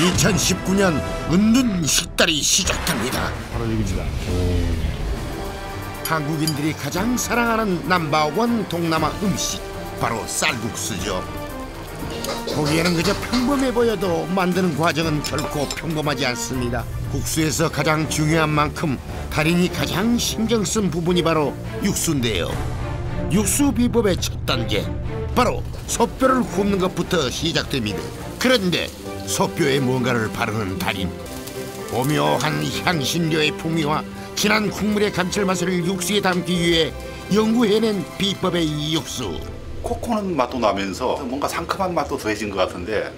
2019년 은둔 식달이 시작됩니다. 바로 여기입니다. 한국인들이 가장 사랑하는 남바원 동남아 음식 바로 쌀국수죠. 보기에는 그저 평범해 보여도 만드는 과정은 결코 평범하지 않습니다. 국수에서 가장 중요한 만큼 달인이 가장 신경 쓴 부분이 바로 육수인데요. 육수 비법의 첫 단계 바로 소뼈를 굽는 것부터 시작됩니다. 그런데 소뼈에 뭔가를 바르는 달인 오묘한 향신료의 풍미와 진한 국물의 감칠맛을 육수에 담기 위해 연구해낸 비법의 이 육수 코코넛 맛도 나면서 뭔가 상큼한 맛도 더해진 것 같은데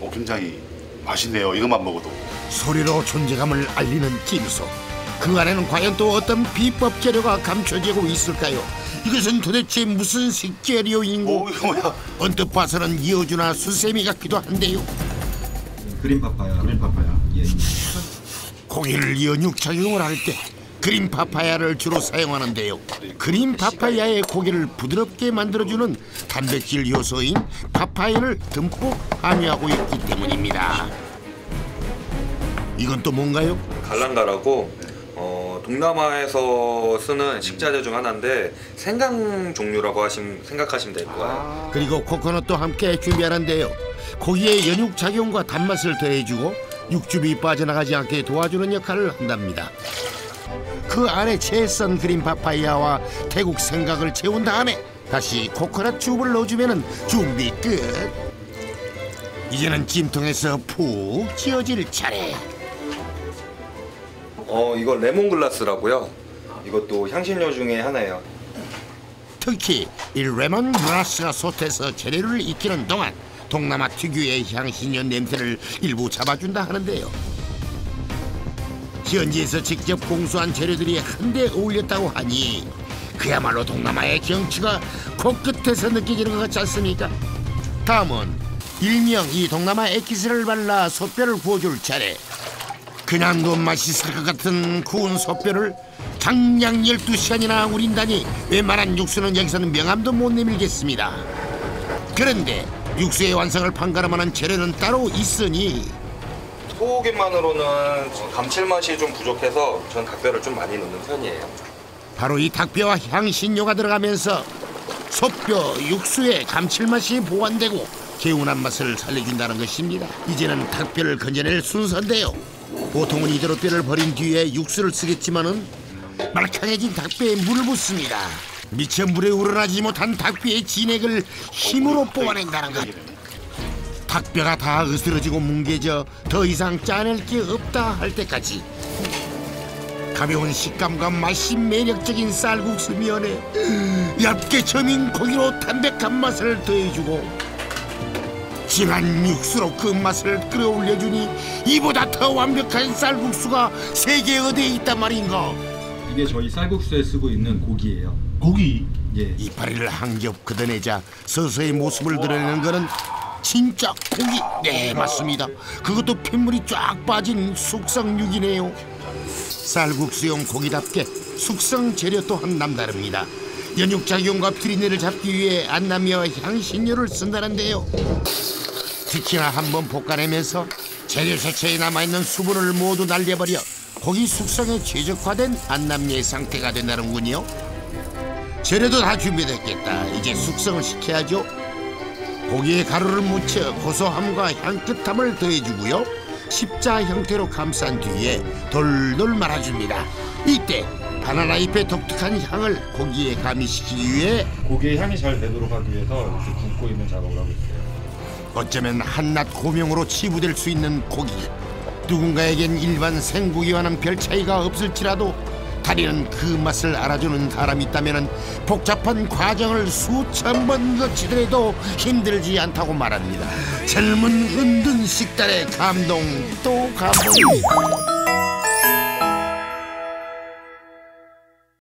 어, 굉장히 맛있네요. 이것만 먹어도. 소리로 존재감을 알리는 찜소 그 안에는 과연 또 어떤 비법 재료가 감춰지고 있을까요? 이것은 도대체 무슨 식재료인고 오 이거 뭐야? 언뜻 봐서는 이어주나 수세미 같기도 한데요 그린 파파야. 그린 파파야. 예. 고기를 연육 작용을 할 때 그린 파파야를 주로 사용하는데요. 그린 파파야의 고기를 부드럽게 만들어주는 단백질 요소인 파파야를 듬뿍 함유하고 있기 때문입니다. 이건 또 뭔가요? 갈란가라고 어, 동남아에서 쓰는 식자재 중 하나인데 생강 종류라고 하시면 생각하시면 될 거예요. 그리고 코코넛도 함께 준비하는데요. 고기의 연육 작용과 단맛을 더해주고 육즙이 빠져나가지 않게 도와주는 역할을 한답니다. 그 안에 채썬 그린 파파이야와 태국 생각을 채운 다음에 다시 코코넛 즙을 넣어주면 준비 끝. 이제는 찜통에서 푹 찌어질 차례. 어, 이거 레몬글라스라고요. 이것도 향신료 중에 하나예요. 특히 이 레몬 그라스가 솥에서 재료를 익히는 동안 동남아 특유의 향신료 냄새를 일부 잡아준다 하는데요. 현지에서 직접 공수한 재료들이 한데 어울렸다고 하니 그야말로 동남아의 경치가 코끝에서 느껴지는 것 같지 않습니까? 다음은 일명 이 동남아 에키스를 발라 소뼈를 구워줄 차례. 그냥도 맛있을 것 같은 구운 소뼈를 장량 12시간이나 우린다니 웬만한 육수는 여기서는 명함도 못 내밀겠습니다. 그런데 육수의 완성을 판가름하는 재료는 따로 있으니 소고기만으로는 감칠맛이 좀 부족해서 전 닭뼈를 좀 많이 넣는 편이에요. 바로 이 닭뼈와 향신료가 들어가면서 소뼈 육수의 감칠맛이 보완되고 개운한 맛을 살려준다는 것입니다. 이제는 닭뼈를 건져낼 순서인데요. 보통은 이대로 뼈를 버린 뒤에 육수를 쓰겠지만은 말캉해진 닭뼈에 물을 붓습니다. 미처 물에 우러나지 못한 닭뼈의 진액을 힘으로 뽑아낸다는 것. 닭뼈가 다 으스러지고 뭉개져 더 이상 짜낼 게 없다 할 때까지 가벼운 식감과 맛이 매력적인 쌀국수 면에 얇게 저민 고기로 담백한 맛을 더해주고 진한 육수로 그 맛을 끌어올려주니 이보다 더 완벽한 쌀국수가 세계 어디에 있단 말인가 이게 저희 쌀국수에 쓰고 있는 고기예요. 고기. 예. 이파리를 한 겹 걷어내자 서서히 모습을 드러내는 거는 진짜 고기. 네 맞습니다. 그것도 핏물이 쫙 빠진 숙성육이네요. 쌀국수용 고기답게 숙성 재료 또한 남다릅니다. 연육작용과 비린내를 잡기 위해 안남이와 향신료를 쓴다는데요. 특히나 한번 볶아내면서 재료 자체에 남아있는 수분을 모두 날려버려 고기 숙성에 최적화된 안남녀의 상태가 된다는군요 재료도 다 준비됐겠다. 이제 숙성을 시켜야죠. 고기에 가루를 묻혀 고소함과 향긋함을 더해주고요. 십자 형태로 감싼 뒤에 돌돌 말아줍니다. 이때 바나나 잎의 독특한 향을 고기에 가미시키기 위해 고기의 향이 잘 되도록 하기 위해서 이렇게 굽고 있는 작업을 하고 있어요. 어쩌면 한낱 고명으로 치부될 수 있는 고기. 누군가에겐 일반 생고기와는 별 차이가 없을지라도 달인은 그 맛을 알아주는 사람이 있다면 복잡한 과정을 수천 번 거치더라도 힘들지 않다고 말합니다. 젊은 은둔 식달의 감동 또 감동.